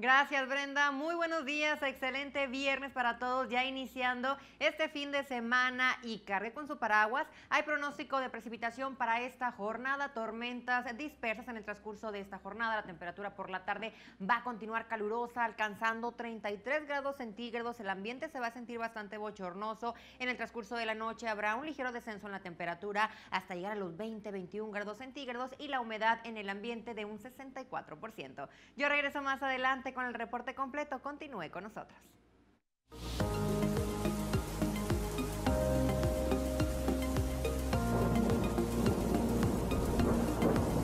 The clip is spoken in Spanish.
Gracias Brenda, muy buenos días, excelente viernes para todos, ya iniciando este fin de semana y cargue con su paraguas. Hay pronóstico de precipitación para esta jornada, tormentas dispersas en el transcurso de esta jornada. La temperatura por la tarde va a continuar calurosa, alcanzando 33 grados centígrados. El ambiente se va a sentir bastante bochornoso. En el transcurso de la noche habrá un ligero descenso en la temperatura hasta llegar a los 20-21 grados centígrados y la humedad en el ambiente de un 64%. Yo regreso más adelante con el reporte completo. Continúe con nosotros.